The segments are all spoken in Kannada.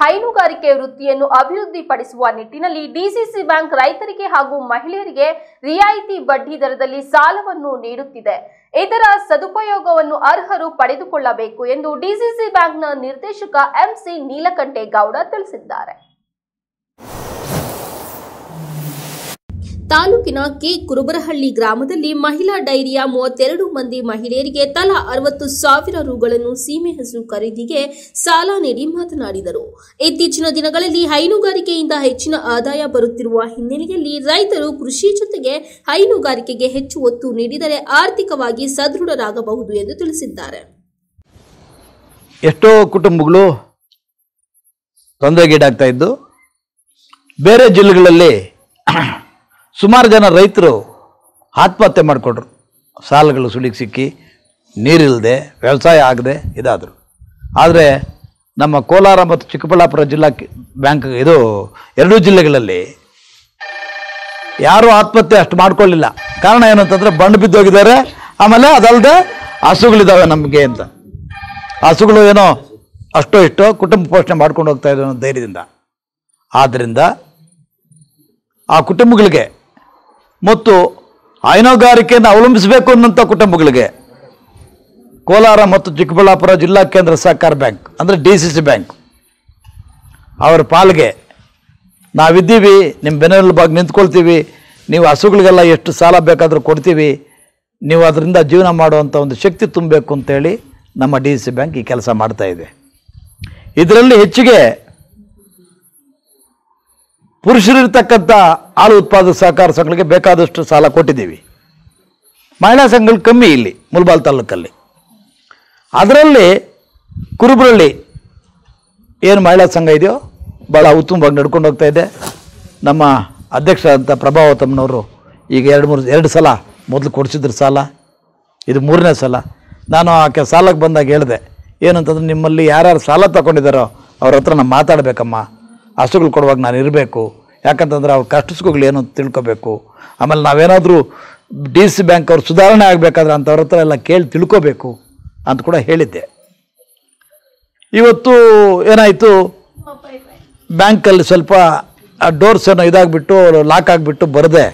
ಹೈನುಗಾರಿಕೆ ವೃತ್ತಿಯನ್ನು ಅಭಿವೃದ್ಧಿಪಡಿಸುವ ನಿಟ್ಟಿನಲ್ಲಿ ಡಿಸಿಸಿ ಬ್ಯಾಂಕ್ ರೈತರಿಗೆ ಹಾಗೂ ಮಹಿಳೆಯರಿಗೆ ರಿಯಾಯಿತಿ ಬಡ್ಡಿ ದರದಲ್ಲಿ ಸಾಲವನ್ನು ನೀಡುತ್ತಿದೆ. ಇದರ ಸದುಪಯೋಗವನ್ನು ಅರ್ಹರು ಪಡೆದುಕೊಳ್ಳಬೇಕು ಎಂದು ಡಿಸಿಸಿ ಬ್ಯಾಂಕ್ನ ನಿರ್ದೇಶಕ ಎಂಸಿ ನೀಲಕಂಠೇಗೌಡ ತಿಳಿಸಿದ್ದಾರೆ. ತಾಲೂಕಿನ ಕೆ. ಕುರುಬರಹಳ್ಳಿ ಗ್ರಾಮದಲ್ಲಿ ಮಹಿಳಾ ಡೈರಿಯ ಮೂವತ್ತೆರಡು ಮಂದಿ ಮಹಿಳೆಯರಿಗೆ ತಲಾ ಅರವತ್ತು ಸಾವಿರ ರುಗಳನ್ನು ಸೀಮೆ ಹಸು ಖರೀದಿಗೆ ಸಾಲ ನೀಡಿ ಮಾತನಾಡಿದರು. ಇತ್ತೀಚಿನ ದಿನಗಳಲ್ಲಿ ಹೈನುಗಾರಿಕೆಯಿಂದ ಹೆಚ್ಚಿನ ಆದಾಯ ಬರುತ್ತಿರುವ ಹಿನ್ನೆಲೆಯಲ್ಲಿ ರೈತರು ಕೃಷಿ ಜೊತೆಗೆ ಹೈನುಗಾರಿಕೆಗೆ ಹೆಚ್ಚು ಒತ್ತು ನೀಡಿದರೆ ಆರ್ಥಿಕವಾಗಿ ಸದೃಢರಾಗಬಹುದು ಎಂದು ತಿಳಿಸಿದ್ದಾರೆ. ಎಷ್ಟೋ ಕುಟುಂಬಗಳು ತೊಂದರೆಗೀಡಾಗ್ತಾ ಇದ್ದು, ಬೇರೆ ಜಿಲ್ಲೆಗಳಲ್ಲಿ ಸುಮಾರು ಜನ ರೈತರು ಆತ್ಮಹತ್ಯೆ ಮಾಡಿಕೊಟ್ರು ಸಾಲಗಳು ಸುಳಿಗೆ ಸಿಕ್ಕಿ ನೀರಿಲ್ಲದೆ ವ್ಯವಸಾಯ ಆಗದೆ ಇದಾದರು. ಆದರೆ ನಮ್ಮ ಕೋಲಾರ ಮತ್ತು ಚಿಕ್ಕಬಳ್ಳಾಪುರ ಜಿಲ್ಲಾ ಬ್ಯಾಂಕ್ ಇದು ಎರಡೂ ಜಿಲ್ಲೆಗಳಲ್ಲಿ ಯಾರೂ ಆತ್ಮಹತ್ಯೆ ಅಷ್ಟು ಮಾಡ್ಕೊಳ್ಳಿಲ್ಲ. ಕಾರಣ ಏನು ಅಂತಂದರೆ ಬಂಡು ಬಿದ್ದೋಗಿದ್ದಾರೆ. ಆಮೇಲೆ ಅದಲ್ಲದೆ ಹಸುಗಳಿದ್ದಾವೆ ನಮಗೆ ಅಂತ. ಹಸುಗಳು ಏನೋ ಅಷ್ಟೋ ಇಷ್ಟೋ ಕುಟುಂಬ ಪೋಷಣೆ ಮಾಡ್ಕೊಂಡು ಹೋಗ್ತಾ ಇದ್ದಾರೆ ಧೈರ್ಯದಿಂದ. ಆದ್ದರಿಂದ ಆ ಕುಟುಂಬಗಳಿಗೆ ಮತ್ತು ಹೈನುಗಾರಿಕೆಯನ್ನು ಅವಲಂಬಿಸಬೇಕು ಅನ್ನೋಂಥ ಕುಟುಂಬಗಳಿಗೆ ಕೋಲಾರ ಮತ್ತು ಚಿಕ್ಕಬಳ್ಳಾಪುರ ಜಿಲ್ಲಾ ಕೇಂದ್ರ ಸಹಕಾರ ಬ್ಯಾಂಕ್, ಅಂದರೆ ಡಿ ಸಿ ಸಿ ಬ್ಯಾಂಕ್, ಅವರ ಪಾಲಿಗೆ ನಾವಿದ್ದೀವಿ, ನಿಮ್ಮ ಬೆನ್ನೆಲುಬಾಗಿ ನಿಂತ್ಕೊಳ್ತೀವಿ, ನೀವು ಹಸುಗಳಿಗೆಲ್ಲ ಎಷ್ಟು ಸಾಲ ಬೇಕಾದರೂ ಕೊಡ್ತೀವಿ, ನೀವು ಅದರಿಂದ ಜೀವನ ಮಾಡುವಂಥ ಒಂದು ಶಕ್ತಿ ತುಂಬಬೇಕು ಅಂತೇಳಿ ನಮ್ಮ ಡಿ ಸಿ ಬ್ಯಾಂಕ್ ಈ ಕೆಲಸ ಮಾಡ್ತಾ ಇದೆ. ಇದರಲ್ಲಿ ಹೆಚ್ಚಿಗೆ ಪುರುಷರಿರ್ತಕ್ಕಂಥ ಹಾಲು ಉತ್ಪಾದಕ ಸಹಕಾರ ಸಂಘಗಳಿಗೆ ಬೇಕಾದಷ್ಟು ಸಾಲ ಕೊಟ್ಟಿದ್ದೀವಿ. ಮಹಿಳಾ ಸಂಘಗಳು ಕಮ್ಮಿ ಇಲ್ಲಿ, ಮುಲ್ಬಾಲ್ ತಾಲೂಕಲ್ಲಿ. ಅದರಲ್ಲಿ ಕುರುಬರಳ್ಳಿ ಏನು ಮಹಿಳಾ ಸಂಘ ಇದೆಯೋ ಭಾಳ ಉತ್ತಮವಾಗಿ ನಡ್ಕೊಂಡು ಹೋಗ್ತಾ ಇದೆ. ನಮ್ಮ ಅಧ್ಯಕ್ಷರಾದಂಥ ಪ್ರಭಾವತಮ್ಮನವರು ಈಗ ಎರಡು ಮೂರು, ಎರಡು ಸಲ ಮೊದಲು ಕೊಡಿಸಿದ್ರು ಸಾಲ. ಇದು ಮೂರನೇ ಸಲ. ನಾನು ಆಕೆ ಸಾಲಕ್ಕೆ ಬಂದಾಗ ಹೇಳಿದೆ, ಏನಂತಂದ್ರೆ ನಿಮ್ಮಲ್ಲಿ ಯಾರ್ಯಾರು ಸಾಲ ತಗೊಂಡಿದ್ದಾರೋ ಅವ್ರ ಹತ್ರ ನಾನು ಮಾತಾಡಬೇಕಮ್ಮ. ಹಸುಗಳು ಕೊಡುವಾಗ ನಾನು ಇರಬೇಕು. ಯಾಕಂತಂದ್ರೆ ಅವ್ರ ಕಷ್ಟ ಸುಖಗಳು ಏನು ಅಂತ ತಿಳ್ಕೊಬೇಕು. ಆಮೇಲೆ ನಾವೇನಾದರೂ ಡಿ ಸಿ ಬ್ಯಾಂಕ್ ಅವ್ರು ಸುಧಾರಣೆ ಆಗಬೇಕಾದ್ರೆ ಅಂಥವ್ರ ಹತ್ರ ಎಲ್ಲ ಕೇಳಿ ತಿಳ್ಕೊಬೇಕು ಅಂತ ಕೂಡ ಹೇಳಿದ್ದೆ. ಇವತ್ತು ಏನಾಯಿತು? ಬ್ಯಾಂಕಲ್ಲಿ ಸ್ವಲ್ಪ ಡೋರ್ಸ್ ಏನೋ ಇದಾಗಿಬಿಟ್ಟು ಲಾಕ್ ಆಗಿಬಿಟ್ಟು ಬರದೆ.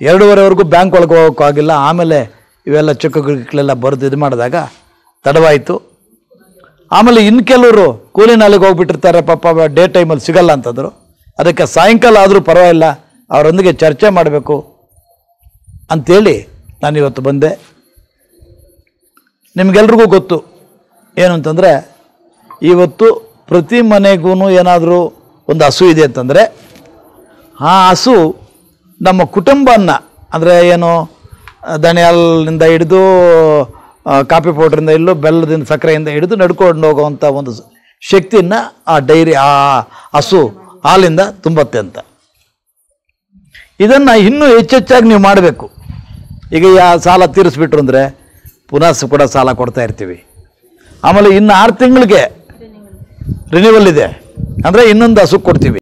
ಎರಡೂವರೆವರೆಗೂ ಬ್ಯಾಂಕ್ ಒಳಗೆ ಹೋಗೋಕ್ಕಾಗಿಲ್ಲ ಆಮೇಲೆ ಇವೆಲ್ಲ ಚೆಕ್ಗಳೆಲ್ಲ ಬರೆದು ಇದು ಮಾಡಿದಾಗ ತಡವಾಯಿತು. ಆಮೇಲೆ ಇನ್ನು ಕೆಲವರು ಕೂಲಿ ನಾಲಿಗೆ ಹೋಗ್ಬಿಟ್ಟಿರ್ತಾರೆ ಪಾಪ, ಡೇ ಟೈಮಲ್ಲಿ ಸಿಗಲ್ಲ ಅಂತಂದರು. ಅದಕ್ಕೆ ಸಾಯಂಕಾಲ ಆದರೂ ಪರವಾಗಿಲ್ಲ, ಅವರೊಂದಿಗೆ ಚರ್ಚೆ ಮಾಡಬೇಕು ಅಂಥೇಳಿ ನಾನು ಇವತ್ತು ಬಂದೆ. ನಿಮಗೆಲ್ರಿಗೂ ಗೊತ್ತು ಏನು ಅಂತಂದರೆ, ಇವತ್ತು ಪ್ರತಿ ಮನೆಗೂ ಏನಾದರೂ ಒಂದು ಹಸು ಇದೆ ಅಂತಂದರೆ, ಆ ಹಸು ನಮ್ಮ ಕುಟುಂಬನ ಅಂದರೆ ಏನು ದಣಿಯಲ್ಲಿಂದ ಹಿಡಿದು ಕಾಫಿ ಪೌಡ್ರಿಂದ ಇಲ್ಲೂ ಬೆಲ್ಲದಿಂದ ಸಕ್ಕರೆಯಿಂದ ಹಿಡಿದು ನಡ್ಕೊಂಡು ಹೋಗುವಂಥ ಒಂದು ಶಕ್ತಿಯನ್ನು ಆ ಡೈರಿ, ಆ ಹಸು ಹಾಲಿಂದ ತುಂಬತ್ತೆ ಅಂತ. ಇದನ್ನು ಇನ್ನೂ ಹೆಚ್ಚೆಚ್ಚಾಗಿ ನೀವು ಮಾಡಬೇಕು. ಈಗ ಯಾ ಸಾಲ ತೀರಿಸ್ಬಿಟ್ರು ಅಂದರೆ ಪುನಃ ಕೂಡ ಸಾಲ ಕೊಡ್ತಾ ಇರ್ತೀವಿ. ಆಮೇಲೆ ಇನ್ನು ಆರು ತಿಂಗಳಿಗೆ ರಿನಿವಲ್ ಇದೆ. ಅಂದರೆ ಇನ್ನೊಂದು ಹಸು ಕೊಡ್ತೀವಿ.